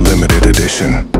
Limited Edition.